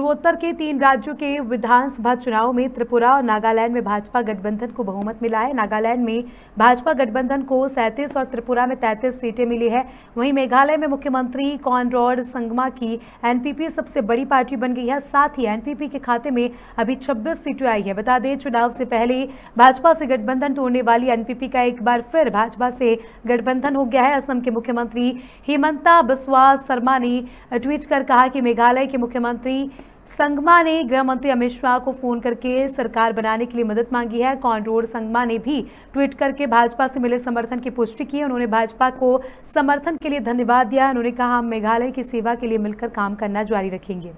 पूर्वोत्तर के तीन राज्यों के विधानसभा चुनाव में त्रिपुरा और नागालैंड में भाजपा गठबंधन को बहुमत मिला है। नागालैंड में भाजपा गठबंधन को सैंतीस और त्रिपुरा में तैंतीस सीटें मिली है। वहीं मेघालय में मुख्यमंत्री कॉनरॉड संगमा की एनपीपी सबसे बड़ी पार्टी बन गई है। साथ ही एनपीपी के खाते में अभी छब्बीस सीटें आई है। बता दें, चुनाव से पहले भाजपा से गठबंधन तोड़ने वाली एनपीपी का एक बार फिर भाजपा से गठबंधन हो गया है। असम के मुख्यमंत्री हेमंता बिस्वा शर्मा ने ट्वीट कर कहा कि मेघालय के मुख्यमंत्री संगमा ने गृह मंत्री अमित शाह को फ़ोन करके सरकार बनाने के लिए मदद मांगी है। कॉन्ड्रोड संगमा ने भी ट्वीट करके भाजपा से मिले समर्थन की पुष्टि की उन्होंने भाजपा को समर्थन के लिए धन्यवाद दिया उन्होंने कहा, हम मेघालय की सेवा के लिए मिलकर काम करना जारी रखेंगे।